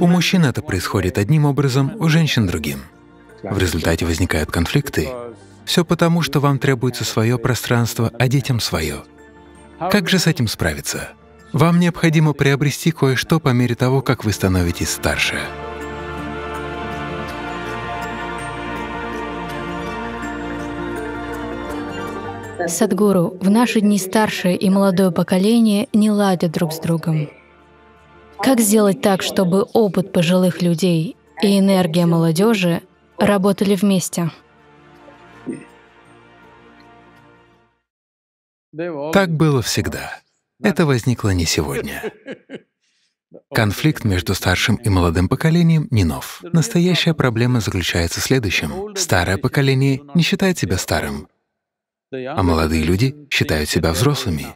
У мужчин это происходит одним образом, у женщин — другим. В результате возникают конфликты. Все потому, что вам требуется свое пространство, а детям — свое. Как же с этим справиться? Вам необходимо приобрести кое-что по мере того, как вы становитесь старше. Садгуру, в наши дни старшее и молодое поколение не ладят друг с другом. Как сделать так, чтобы опыт пожилых людей и энергия молодежи работали вместе? Так было всегда. Это возникло не сегодня. Конфликт между старшим и молодым поколением не нов. Настоящая проблема заключается в следующем. Старое поколение не считает себя старым, а молодые люди считают себя взрослыми.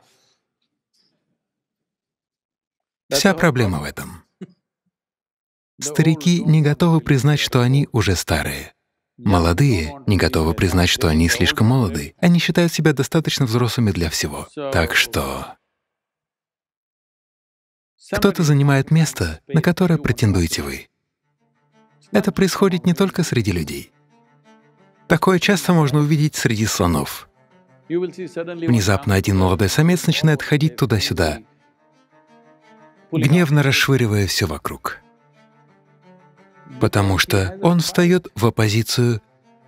Вся проблема в этом. Старики не готовы признать, что они уже старые. Молодые не готовы признать, что они слишком молоды. Они считают себя достаточно взрослыми для всего. Так что кто-то занимает место, на которое претендуете вы. Это происходит не только среди людей. Такое часто можно увидеть среди слонов. Внезапно один молодой самец начинает ходить туда-сюда, гневно расшвыривая все вокруг потому что он встает в оппозицию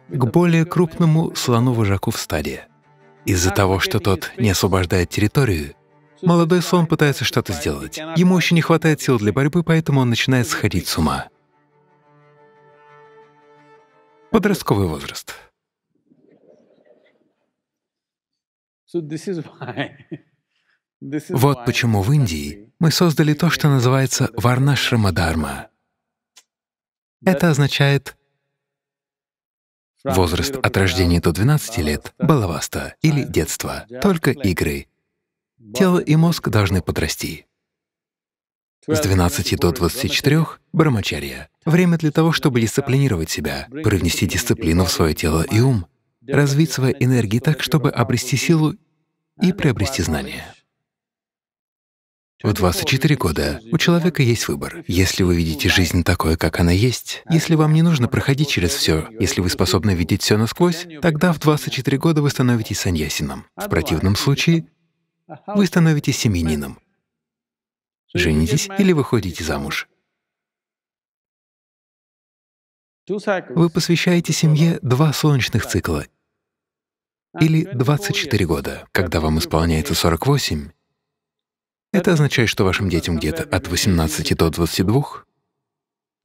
к более крупному слону-вожаку в стаде. Из-за того, что тот не освобождает территорию, молодой слон пытается что-то сделать. Ему еще не хватает сил для борьбы, поэтому он начинает сходить с ума. Подростковый возраст. Вот почему в Индии мы создали то, что называется Варнашрамадарма это означает возраст от рождения до 12 лет — балаваста или детство, только игры. Тело и мозг должны подрасти. С 12 до 24 — брамачарья. Время для того, чтобы дисциплинировать себя, привнести дисциплину в свое тело и ум, развить свои энергии так, чтобы обрести силу и приобрести знания. В 24 года у человека есть выбор. Если вы видите жизнь такой, как она есть, если вам не нужно проходить через все, если вы способны видеть все насквозь, тогда в 24 года вы становитесь саньясином. В противном случае вы становитесь семьянином. Женитесь или выходите замуж. Вы посвящаете семье два солнечных цикла или 24 года. Когда вам исполняется 48, это означает, что вашим детям где-то от 18 до 22.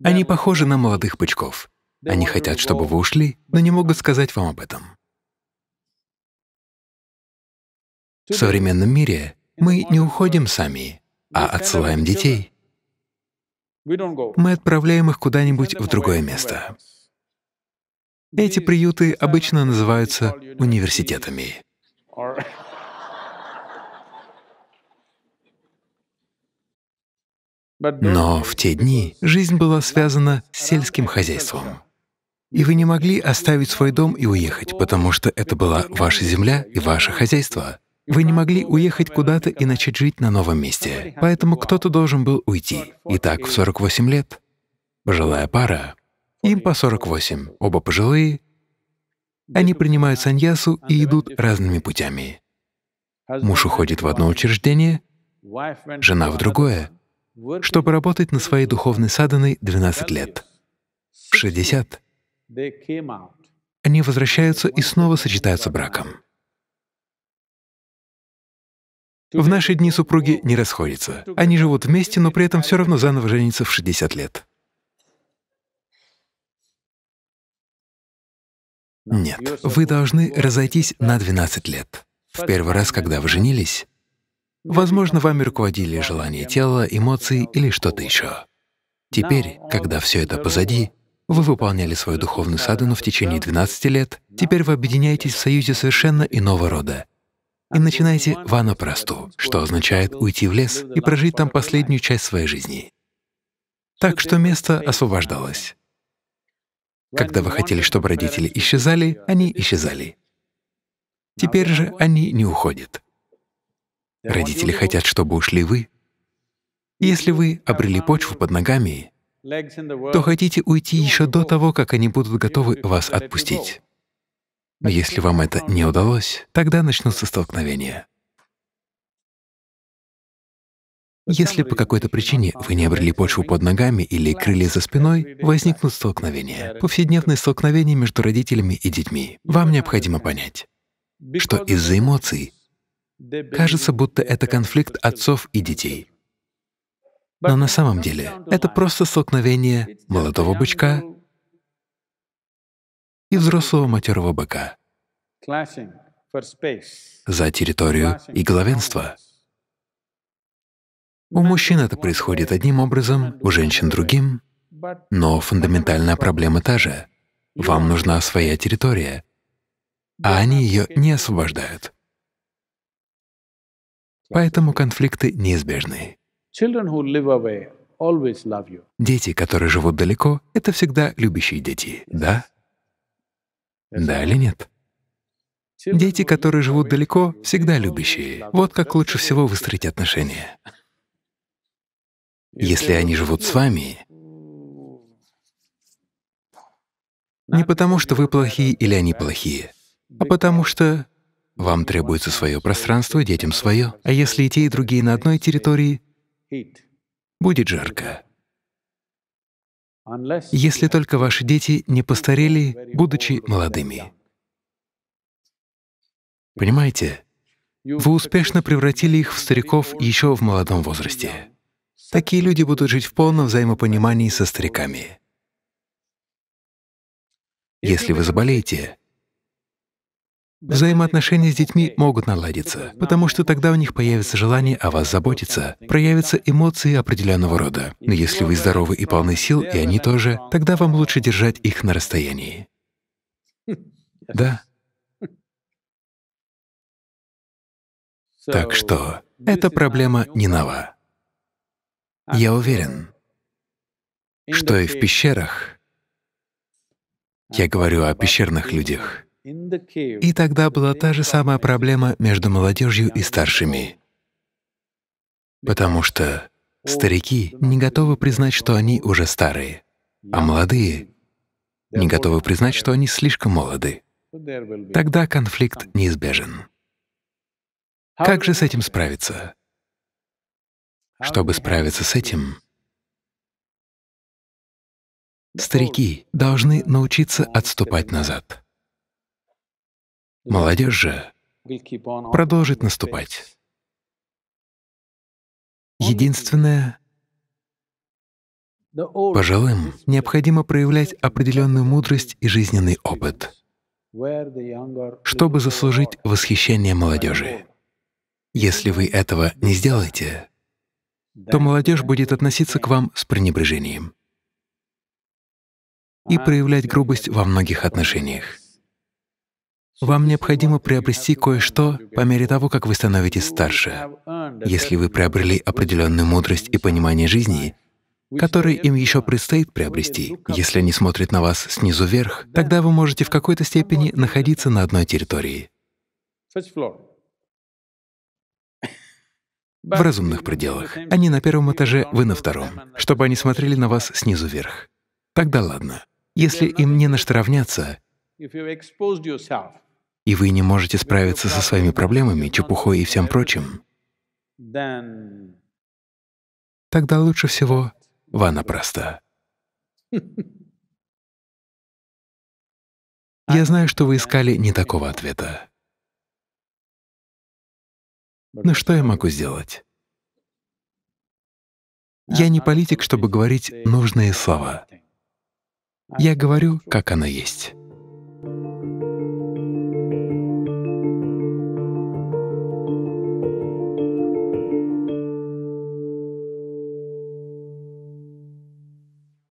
Они похожи на молодых бычков. Они хотят, чтобы вы ушли, но не могут сказать вам об этом. В современном мире мы не уходим сами, а отсылаем детей. Мы отправляем их куда-нибудь в другое место. Эти приюты обычно называются университетами. Но в те дни жизнь была связана с сельским хозяйством. И вы не могли оставить свой дом и уехать, потому что это была ваша земля и ваше хозяйство. Вы не могли уехать куда-то и начать жить на новом месте, поэтому кто-то должен был уйти. Итак, в 48 лет пожилая пара, им по 48, оба пожилые, они принимают саньясу и идут разными путями. Муж уходит в одно учреждение, жена в другое, чтобы работать на своей духовной саданой 12 лет. В 60 они возвращаются и снова сочетаются браком. В наши дни супруги не расходятся. Они живут вместе, но при этом все равно заново женятся в 60 лет. Нет, вы должны разойтись на 12 лет. В первый раз, когда вы женились, Возможно, вами руководили желания тела, эмоции или что-то еще. Теперь, когда все это позади, вы выполняли свою духовную садану в течение 12 лет, теперь вы объединяетесь в союзе совершенно иного рода и начинаете ванапрасту, что означает уйти в лес и прожить там последнюю часть своей жизни. Так что место освобождалось. Когда вы хотели, чтобы родители исчезали, они исчезали. Теперь же они не уходят. Родители хотят, чтобы ушли вы. Если вы обрели почву под ногами, то хотите уйти еще до того, как они будут готовы вас отпустить. Если вам это не удалось, тогда начнутся столкновения. Если по какой-то причине вы не обрели почву под ногами или крылья за спиной, возникнут столкновения, повседневные столкновения между родителями и детьми. Вам необходимо понять, что из-за эмоций кажется, будто это конфликт отцов и детей. Но на самом деле это просто столкновение молодого бычка и взрослого матерого быка за территорию и главенство. У мужчин это происходит одним образом, у женщин — другим, но фундаментальная проблема та же. Вам нужна своя территория, а они ее не освобождают. Поэтому конфликты неизбежны. Дети, которые живут далеко, — это всегда любящие дети, да? Да или нет? Дети, которые живут далеко, всегда любящие. Вот как лучше всего выстроить отношения. Если они живут с вами, не потому что вы плохие или они плохие, а потому что вам требуется свое пространство, детям свое. А если и те, и другие на одной территории, будет жарко. Если только ваши дети не постарели, будучи молодыми. Понимаете? Вы успешно превратили их в стариков еще в молодом возрасте. Такие люди будут жить в полном взаимопонимании со стариками. Если вы заболеете, взаимоотношения с детьми могут наладиться, потому что тогда у них появится желание о вас заботиться, проявятся эмоции определенного рода. Но если вы здоровы и полны сил, и они тоже, тогда вам лучше держать их на расстоянии. Да. Так что эта проблема не нова. Я уверен, что и в пещерах, я говорю о пещерных людях, и тогда была та же самая проблема между молодежью и старшими, потому что старики не готовы признать, что они уже старые, а молодые не готовы признать, что они слишком молоды. Тогда конфликт неизбежен. Как же с этим справиться? Чтобы справиться с этим, старики должны научиться отступать назад. Молодежь же продолжит наступать. Единственное, пожилым необходимо проявлять определенную мудрость и жизненный опыт, чтобы заслужить восхищение молодежи. Если вы этого не сделаете, то молодежь будет относиться к вам с пренебрежением и проявлять грубость во многих отношениях. Вам необходимо приобрести кое-что по мере того, как вы становитесь старше. Если вы приобрели определенную мудрость и понимание жизни, которые им еще предстоит приобрести, если они смотрят на вас снизу вверх, тогда вы можете в какой-то степени находиться на одной территории в разумных пределах. Они на первом этаже, вы на втором, чтобы они смотрели на вас снизу вверх. Тогда ладно. Если им не на что равняться, и вы не можете справиться со своими проблемами, чепухой и всем прочим, тогда лучше всего ванна проста. Я знаю, что вы искали не такого ответа. Но что я могу сделать? Я не политик, чтобы говорить нужные слова. Я говорю, как оно есть.